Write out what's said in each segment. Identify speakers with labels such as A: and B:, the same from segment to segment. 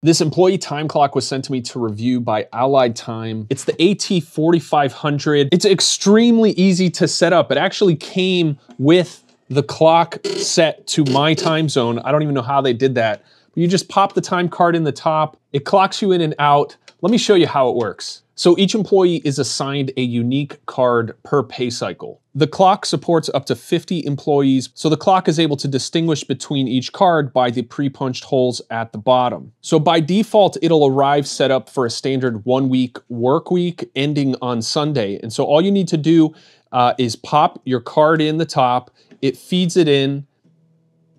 A: This employee time clock was sent to me to review by Allied Time. It's the AT4500. It's extremely easy to set up. It actually came with the clock set to my time zone. I don't even know how they did that. But you just pop the time card in the top. It clocks you in and out. Let me show you how it works. So each employee is assigned a unique card per pay cycle. The clock supports up to 50 employees, so the clock is able to distinguish between each card by the pre-punched holes at the bottom. So by default, it'll arrive set up for a standard one week work week ending on Sunday. And so all you need to do uh, is pop your card in the top, it feeds it in,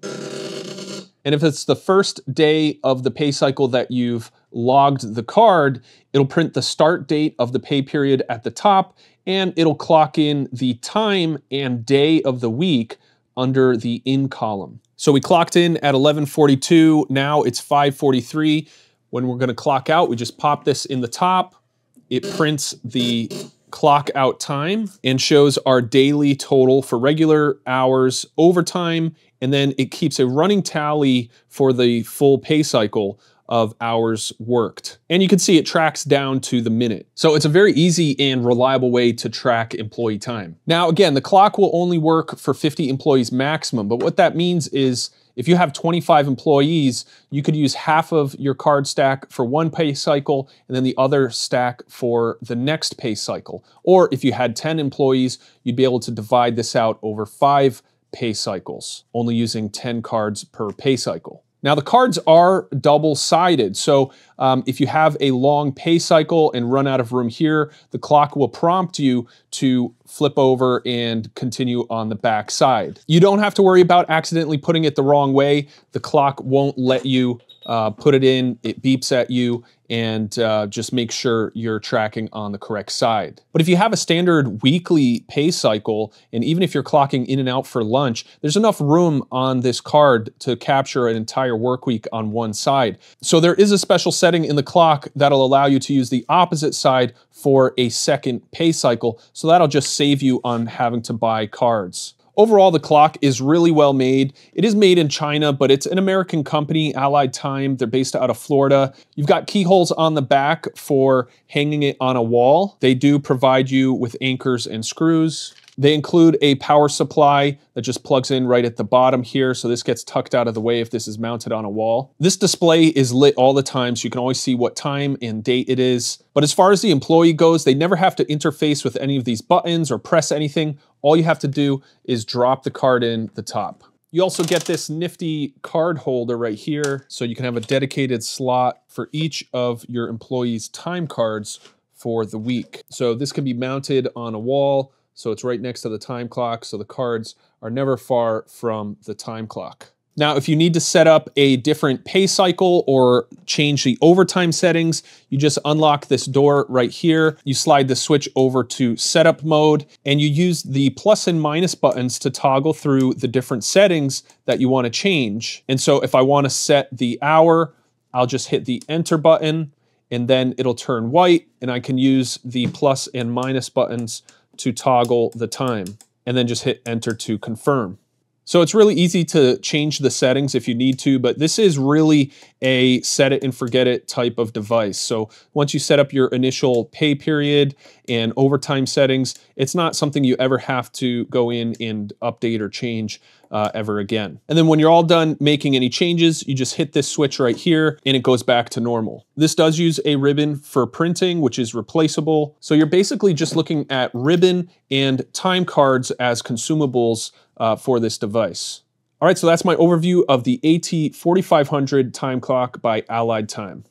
A: and if it's the first day of the pay cycle that you've logged the card, it'll print the start date of the pay period at the top and it'll clock in the time and day of the week under the in column. So we clocked in at 1142, now it's 543. When we're gonna clock out, we just pop this in the top. It prints the clock out time and shows our daily total for regular hours, overtime, and then it keeps a running tally for the full pay cycle of hours worked. And you can see it tracks down to the minute. So it's a very easy and reliable way to track employee time. Now, again, the clock will only work for 50 employees maximum, but what that means is if you have 25 employees, you could use half of your card stack for one pay cycle and then the other stack for the next pay cycle. Or if you had 10 employees, you'd be able to divide this out over five pay cycles, only using 10 cards per pay cycle. Now the cards are double-sided, so um, if you have a long pay cycle and run out of room here, the clock will prompt you to flip over and continue on the back side. You don't have to worry about accidentally putting it the wrong way. The clock won't let you uh, put it in, it beeps at you, and uh, just make sure you're tracking on the correct side. But if you have a standard weekly pay cycle, and even if you're clocking in and out for lunch, there's enough room on this card to capture an entire work week on one side. So there is a special setting in the clock that'll allow you to use the opposite side for a second pay cycle. So that'll just save you on having to buy cards. Overall, the clock is really well made. It is made in China, but it's an American company, Allied Time. They're based out of Florida. You've got keyholes on the back for hanging it on a wall. They do provide you with anchors and screws. They include a power supply that just plugs in right at the bottom here, so this gets tucked out of the way if this is mounted on a wall. This display is lit all the time, so you can always see what time and date it is. But as far as the employee goes, they never have to interface with any of these buttons or press anything. All you have to do is drop the card in the top. You also get this nifty card holder right here, so you can have a dedicated slot for each of your employees' time cards for the week. So this can be mounted on a wall, so it's right next to the time clock, so the cards are never far from the time clock. Now, if you need to set up a different pay cycle or change the overtime settings, you just unlock this door right here. You slide the switch over to setup mode and you use the plus and minus buttons to toggle through the different settings that you want to change. And so if I want to set the hour, I'll just hit the enter button and then it'll turn white and I can use the plus and minus buttons to toggle the time and then just hit enter to confirm. So it's really easy to change the settings if you need to, but this is really a set it and forget it type of device. So once you set up your initial pay period and overtime settings, it's not something you ever have to go in and update or change uh, ever again. And then when you're all done making any changes, you just hit this switch right here and it goes back to normal. This does use a ribbon for printing, which is replaceable. So you're basically just looking at ribbon and time cards as consumables uh, for this device. All right, so that's my overview of the AT4500 time clock by Allied Time.